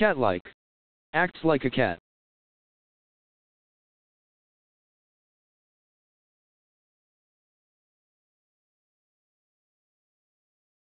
Cat-like. Acts like a cat.